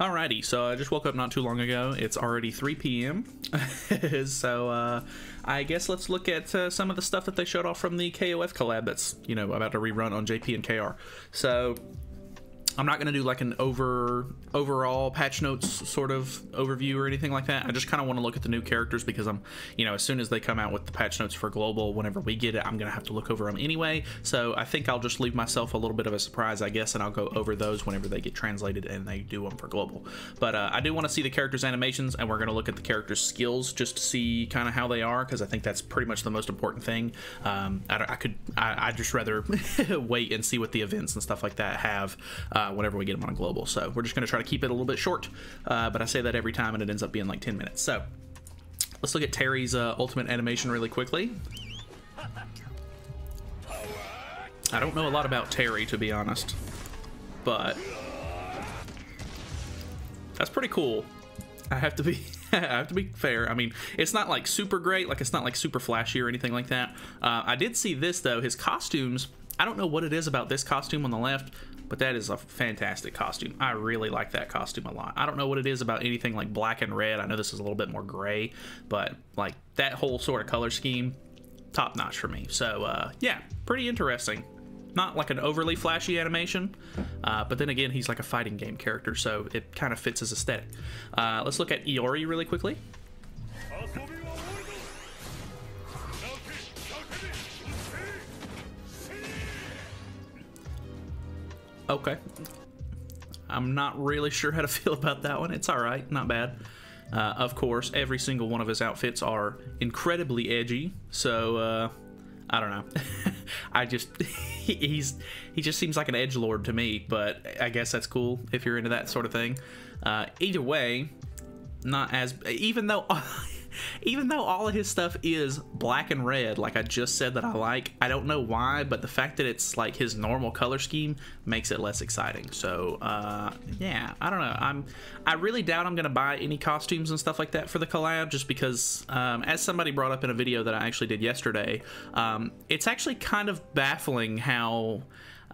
Alrighty, so I just woke up not too long ago. It's already 3 p.m. so uh, I guess let's look at uh, some of the stuff that they showed off from the KOF collab that's, you know, about to rerun on JP and KR. So I'm not going to do like an over overall patch notes sort of overview or anything like that. I just kind of want to look at the new characters because I'm, you know, as soon as they come out with the patch notes for global, whenever we get it, I'm going to have to look over them anyway. So I think I'll just leave myself a little bit of a surprise, I guess, and I'll go over those whenever they get translated and they do them for global. But uh, I do want to see the characters' animations, and we're going to look at the characters' skills just to see kind of how they are because I think that's pretty much the most important thing. Um, I, I, could, I, would just rather wait and see what the events and stuff like that have. Uh, uh, whenever we get them on global. So we're just going to try to keep it a little bit short, uh, but I say that every time and it ends up being like 10 minutes. So let's look at Terry's uh, ultimate animation really quickly. I don't know a lot about Terry, to be honest, but that's pretty cool. I have to be I have to be fair. I mean, it's not like super great, like it's not like super flashy or anything like that. Uh, I did see this though. His costumes. I don't know what it is about this costume on the left, but that is a fantastic costume. I really like that costume a lot. I don't know what it is about anything like black and red. I know this is a little bit more gray, but like that whole sort of color scheme, top notch for me. So uh, yeah, pretty interesting. Not like an overly flashy animation, uh, but then again, he's like a fighting game character, so it kind of fits his aesthetic. Uh, let's look at Iori really quickly. Okay. I'm not really sure how to feel about that one. It's all right, not bad. Uh, of course, every single one of his outfits are incredibly edgy, so uh, I don't know. I just he's he just seems like an edge lord to me, but I guess that's cool if you're into that sort of thing. Uh, either way, not as even though even though all of his stuff is black and red, like I just said that I like, I don't know why, but the fact that it's like his normal color scheme makes it less exciting. So uh, yeah, I don't know. I'm I really doubt I'm gonna buy any costumes and stuff like that for the collab, just because um, as somebody brought up in a video that I actually did yesterday, um, it's actually kind of baffling how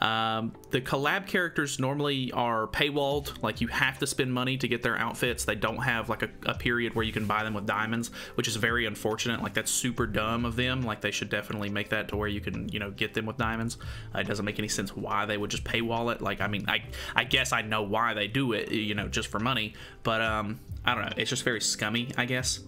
um, the collab characters normally are paywalled, like you have to spend money to get their outfits. They don't have like a, a, period where you can buy them with diamonds, which is very unfortunate. Like that's super dumb of them. Like they should definitely make that to where you can, you know, get them with diamonds. Uh, it doesn't make any sense why they would just paywall it. Like I mean, I I guess I know why they do it, you know, just for money. But um, I don't know. It's just very scummy, I guess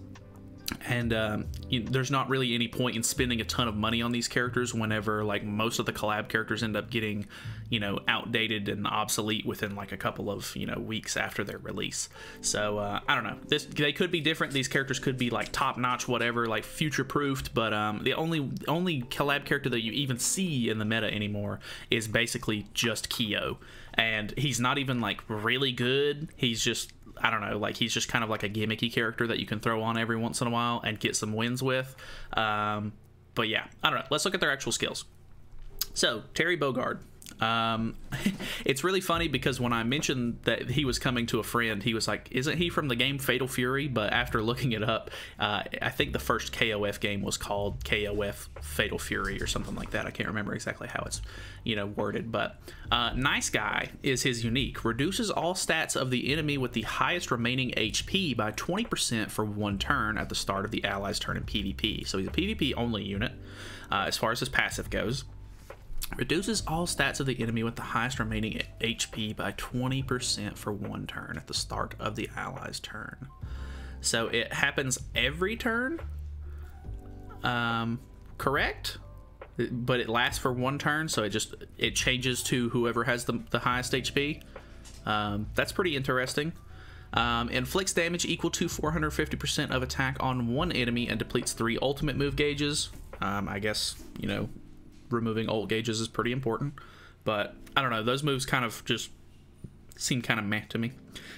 and um, you know, there's not really any point in spending a ton of money on these characters whenever like most of the collab characters end up getting you know outdated and obsolete within like a couple of you know weeks after their release. So uh, i don't know. This they could be different. These characters could be like top notch whatever like future proofed but um, the only only collab character that you even see in the meta anymore is basically just kyo. And he's not even like really good. He's just I don't know, like he's just kind of like a gimmicky character that you can throw on every once in a while and get some wins with. Um, but yeah, I don't know. Let's look at their actual skills. So Terry Bogard, um, it's really funny because when I mentioned that he was coming to a friend, he was like, "Isn't he from the game Fatal Fury?" But after looking it up, uh, I think the first KOF game was called KOF Fatal Fury or something like that. I can't remember exactly how it's, you know, worded. But uh, Nice Guy is his unique. Reduces all stats of the enemy with the highest remaining HP by 20% for one turn at the start of the ally's turn in PvP. So he's a PvP only unit uh, as far as his passive goes. Reduces all stats of the enemy with the highest remaining HP by 20% for one turn at the start of the ally's turn. So it happens every turn. Um, correct? But it lasts for one turn, so it just it changes to whoever has the, the highest HP. Um, that's pretty interesting. Um, inflicts damage equal to 450% of attack on one enemy and depletes three ultimate move gauges. Um, I guess, you know, removing ult gauges is pretty important. But I don't know, those moves kind of just seem kind of meh to me.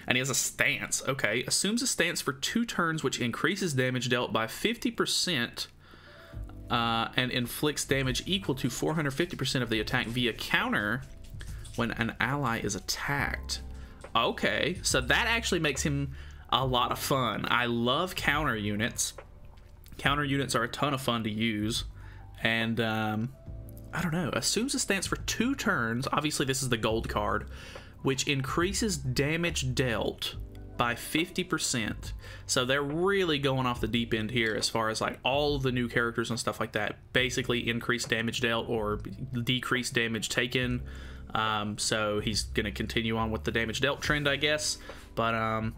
And he has a stance. Okay, assumes a stance for two turns, which increases damage dealt by 50%. Uh, and inflicts damage equal to 450% of the attack via counter when an ally is attacked. Okay, so that actually makes him a lot of fun. I love counter units. Counter units are a ton of fun to use. And um, I don't know. Assumes a stance for two turns. Obviously, this is the gold card, which increases damage dealt by 50%. So they're really going off the deep end here as far as like all the new characters and stuff like that. Basically, increase damage dealt or decrease damage taken. Um, so he's going to continue on with the damage dealt trend, I guess. But um,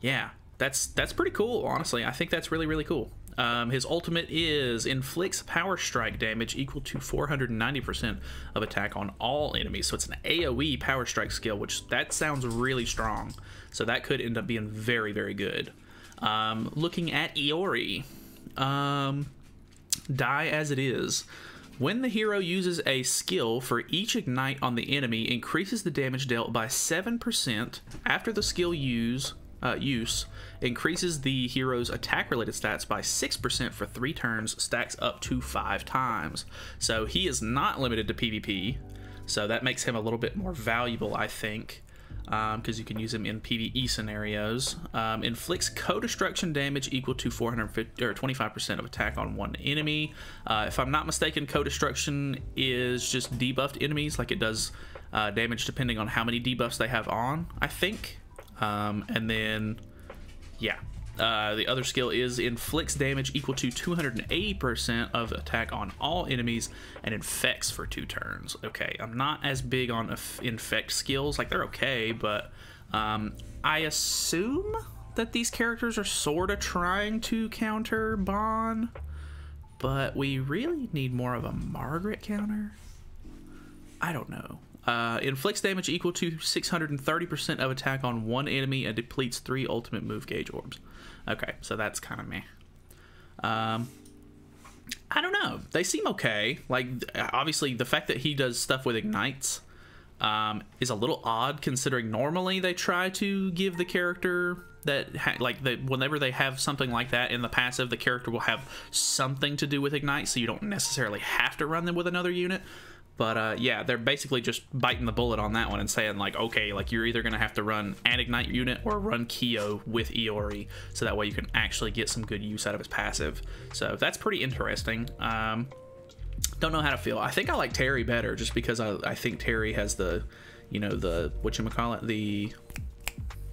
yeah, that's that's pretty cool. Honestly, I think that's really really cool. Um, his ultimate is inflicts power strike damage equal to 490% of attack on all enemies. So it's an AoE power strike skill, which that sounds really strong. So that could end up being very, very good. Um, looking at Iori, um, die as it is. When the hero uses a skill for each ignite on the enemy, increases the damage dealt by 7% after the skill use uh, use increases the hero's attack related stats by 6% for three turns, stacks up to five times. So he is not limited to PvP, so that makes him a little bit more valuable, I think. Because um, you can use him in PvE scenarios. Um, inflicts co-destruction damage equal to 450 or 25% of attack on one enemy. Uh, if I'm not mistaken, co-destruction is just debuffed enemies, like it does uh, damage depending on how many debuffs they have on. I think um, and then, yeah. Uh, the other skill is inflicts damage equal to 280% of attack on all enemies and infects for two turns. Okay, I'm not as big on infect skills. Like, they're okay, but um, I assume that these characters are sort of trying to counter Ban, but we really need more of a Margaret counter. I don't know. Uh, inflicts damage equal to 630% of attack on one enemy and depletes three ultimate move gauge orbs. Okay, so that's kind of me. Um, I don't know. They seem okay. Like, obviously, the fact that he does stuff with ignites um, is a little odd considering normally they try to give the character that like that whenever they have something like that in the passive the character will have something to do with ignite so you don't necessarily have to run them with another unit but uh, yeah, they're basically just biting the bullet on that one and saying like, okay, like you're either gonna have to run an ignite unit or run Kyo with Iori, so that way you can actually get some good use out of his passive. So that's pretty interesting. Um, don't know how to feel. I think I like Terry better just because I, I think Terry has the, you know, the what you call it, the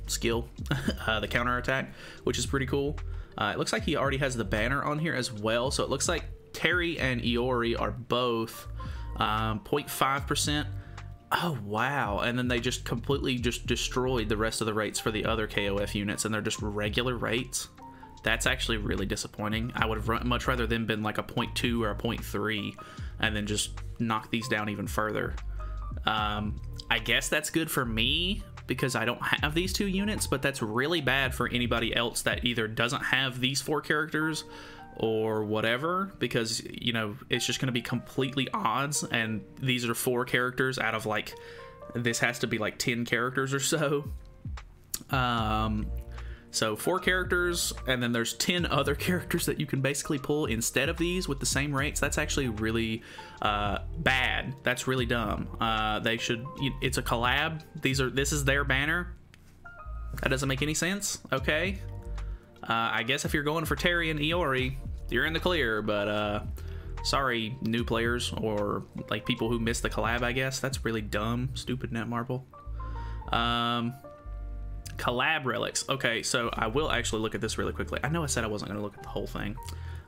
skill, uh, the counter attack, which is pretty cool. Uh, it looks like he already has the banner on here as well, so it looks like Terry and Iori are both um, 0.5%. Oh, wow. And then they just completely just destroyed the rest of the rates for the other KOF units, and they're just regular rates. That's actually really disappointing. I would have much rather than been like a 0.2 or a 0.3 and then just knock these down even further. Um, I guess that's good for me because I don't have these two units, but that's really bad for anybody else that either doesn't have these four characters or whatever because you know it's just going to be completely odds and these are four characters out of like this has to be like 10 characters or so. Um so four characters and then there's 10 other characters that you can basically pull instead of these with the same rates that's actually really uh, bad. That's really dumb. Uh, they should it's a collab. These are this is their banner. That doesn't make any sense okay uh, I guess if you're going for Terry and Iori, you're in the clear, but uh, sorry, new players or like people who missed the collab, I guess. That's really dumb, stupid Netmarble. Um, collab relics. Okay, so I will actually look at this really quickly. I know I said I wasn't going to look at the whole thing.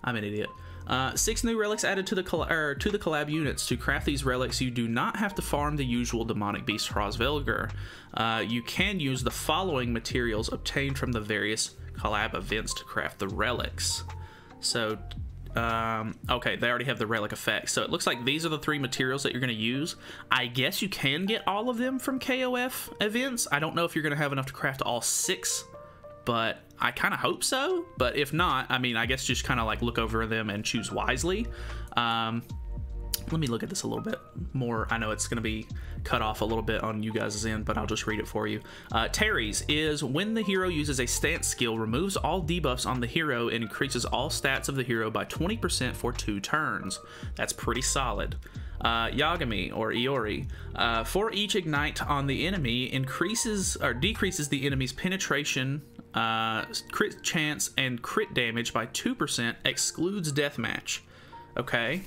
I'm an idiot. Uh, six new relics added to the er, to the collab units. To craft these relics, you do not have to farm the usual demonic beast Hraesvelgr. Uh, you can use the following materials obtained from the various collab events to craft the relics. So, um, okay, they already have the relic effect. So it looks like these are the three materials that you're going to use. I guess you can get all of them from KOF events. I don't know if you're going to have enough to craft all six, but I kind of hope so. But if not, I mean, I guess just kind of like look over them and choose wisely. Um, let me look at this a little bit more. I know it's going to be cut off a little bit on you guys' end, but I'll just read it for you. Uh, Terry's is when the hero uses a stance skill, removes all debuffs on the hero and increases all stats of the hero by 20% for two turns. That's pretty solid. Uh, Yagami or Iori. Uh, for each ignite on the enemy, increases or decreases the enemy's penetration, uh, crit chance, and crit damage by 2%, excludes deathmatch. Okay.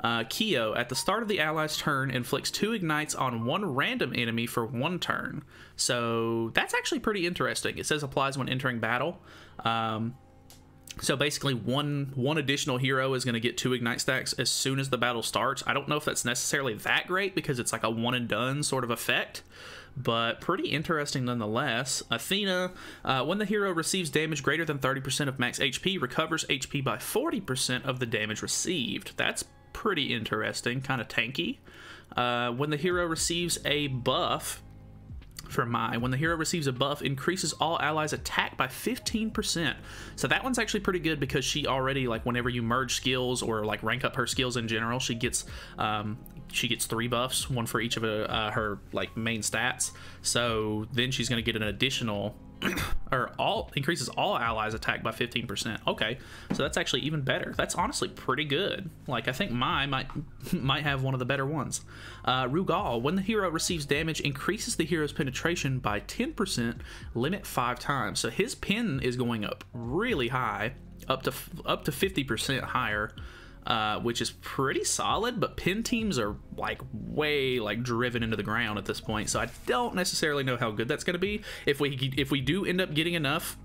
Uh, Kyo, at the start of the ally's turn, inflicts two ignites on one random enemy for one turn. So that's actually pretty interesting. It says applies when entering battle. Um, so basically, one one additional hero is going to get two ignite stacks as soon as the battle starts. I don't know if that's necessarily that great because it's like a one and done sort of effect, but pretty interesting nonetheless. Athena, uh, when the hero receives damage greater than 30% of max HP, recovers HP by 40% of the damage received. That's pretty interesting, kind of tanky. Uh, when the hero receives a buff, for Mai, When the hero receives a buff, increases all allies' attack by 15%. So that one's actually pretty good because she already, like, whenever you merge skills or, like, rank up her skills in general, she gets, um, she gets three buffs, one for each of uh, her, like, main stats. So then she's going to get an additional or all increases all allies attack by 15%. Okay, so that's actually even better. That's honestly pretty good. Like I think Mai might might have one of the better ones. Uh, Rugal, when the hero receives damage, increases the hero's penetration by 10%, limit five times. So his pen is going up really high, up to up to 50% higher uh, which is pretty solid. But pen teams are like way like driven into the ground at this point, so I don't necessarily know how good that's going to be. If we if we do end up getting enough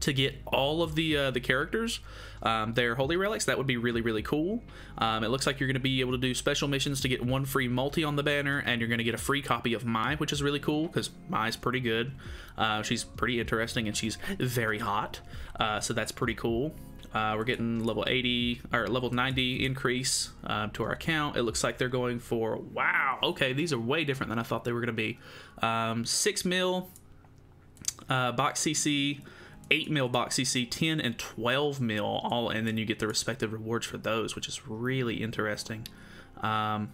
to get all of the uh, the characters um, their holy relics that would be really really cool um, it looks like you're going to be able to do special missions to get one free multi on the banner and you're going to get a free copy of Mai which is really cool because Mai's pretty good uh, she's pretty interesting and she's very hot uh, so that's pretty cool uh, we're getting level 80 or level 90 increase uh, to our account. It looks like they're going for wow. Okay, these are way different than I thought they were going to be. Um, six mil uh, box CC, eight mil box CC, 10 and 12 mil all, and then you get the respective rewards for those, which is really interesting. Um,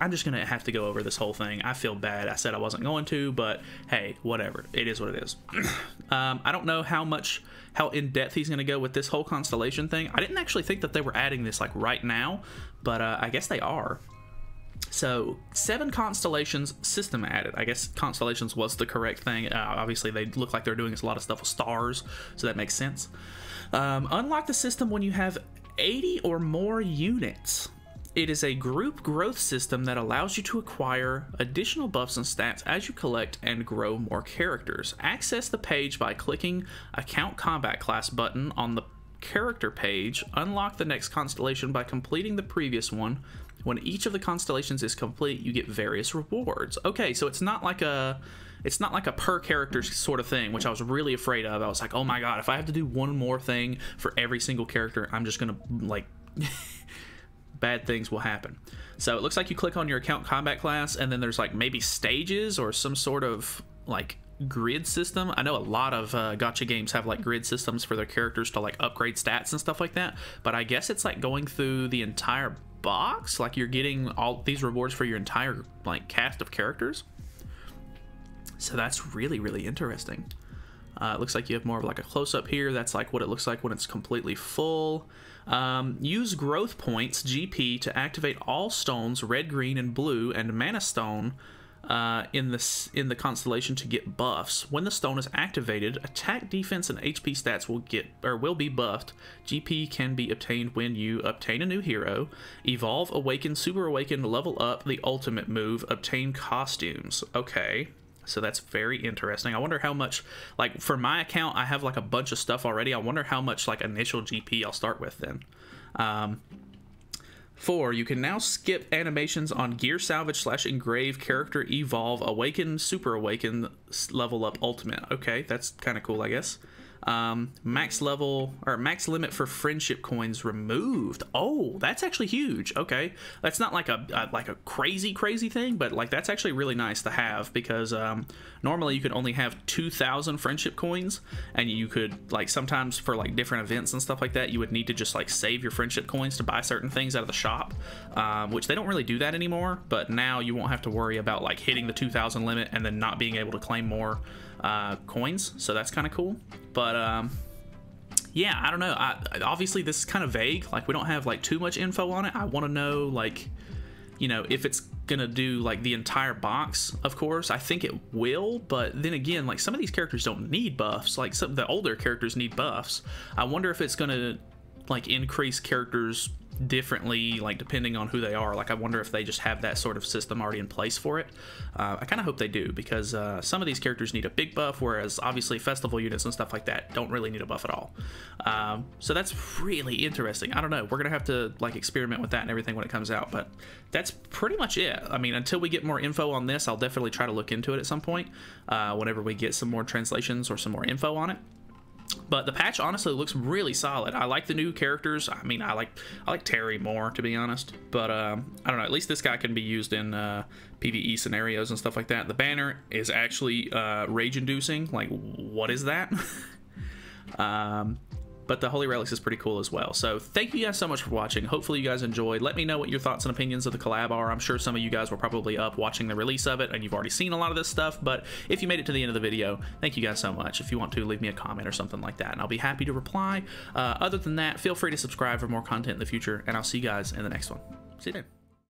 I'm just gonna have to go over this whole thing. I feel bad. I said I wasn't going to, but hey, whatever. It is what it is. um, I don't know how much, how in depth he's gonna go with this whole constellation thing. I didn't actually think that they were adding this like right now, but uh, I guess they are. So seven constellations system added. I guess constellations was the correct thing. Uh, obviously, they look like they're doing a lot of stuff with stars, so that makes sense. Um, unlock the system when you have 80 or more units. It is a group growth system that allows you to acquire additional buffs and stats as you collect and grow more characters. Access the page by clicking Account Combat Class button on the character page. Unlock the next constellation by completing the previous one. When each of the constellations is complete, you get various rewards. Okay, so it's not like a it's not like a per character sort of thing, which I was really afraid of. I was like, "Oh my god, if I have to do one more thing for every single character, I'm just going to like bad things will happen. So it looks like you click on your account combat class, and then there's like maybe stages or some sort of like grid system. I know a lot of uh, gacha games have like grid systems for their characters to like upgrade stats and stuff like that, but I guess it's like going through the entire box. Like you're getting all these rewards for your entire like cast of characters. So that's really, really interesting. Uh, it looks like you have more of like a close up here. That's like what it looks like when it's completely full. Um, use growth points GP to activate all stones, red, green, and blue, and mana stone uh, in the in the constellation to get buffs. When the stone is activated, attack, defense, and HP stats will get or will be buffed. GP can be obtained when you obtain a new hero, evolve, awaken, super awaken, level up the ultimate move, obtain costumes. Okay, so that's very interesting. I wonder how much, like, for my account, I have like a bunch of stuff already. I wonder how much like initial GP I'll start with then. Um, Four, you can now skip animations on Gear Salvage slash Engrave, Character Evolve, Awaken, Super Awaken, Level Up, Ultimate. Okay, that's kind of cool, I guess. Um, max level or max limit for friendship coins removed. Oh, that's actually huge. Okay, that's not like a, a like a crazy crazy thing, but like that's actually really nice to have because um, normally you could only have two thousand friendship coins, and you could like sometimes for like different events and stuff like that, you would need to just like save your friendship coins to buy certain things out of the shop, um, which they don't really do that anymore. But now you won't have to worry about like hitting the two thousand limit and then not being able to claim more uh, coins, so that's kind of cool. But um, yeah, I don't know. I, obviously, this is kind of vague. Like, we don't have like too much info on it. I want to know like, you know, if it's gonna do like the entire box. Of course, I think it will. But then again, like some of these characters don't need buffs. Like some the older characters need buffs. I wonder if it's gonna like increase characters differently, like depending on who they are. Like I wonder if they just have that sort of system already in place for it. Uh, I kind of hope they do because uh, some of these characters need a big buff, whereas obviously festival units and stuff like that don't really need a buff at all. Um, so that's really interesting. I don't know. We're gonna have to like experiment with that and everything when it comes out, but that's pretty much it. I mean, until we get more info on this, I'll definitely try to look into it at some point. Uh, whenever we get some more translations or some more info on it. But the patch honestly looks really solid. I like the new characters. I mean, I like I like Terry more to be honest. But um, I don't know. At least this guy can be used in uh, PVE scenarios and stuff like that. The banner is actually uh, rage-inducing. Like, what is that? um, but the Holy Relics is pretty cool as well. So thank you guys so much for watching. Hopefully you guys enjoyed. Let me know what your thoughts and opinions of the collab are. I'm sure some of you guys were probably up watching the release of it and you've already seen a lot of this stuff, but if you made it to the end of the video, thank you guys so much. If you want to, leave me a comment or something like that, and I'll be happy to reply. Uh, other than that, feel free to subscribe for more content in the future, and I'll see you guys in the next one. See you then.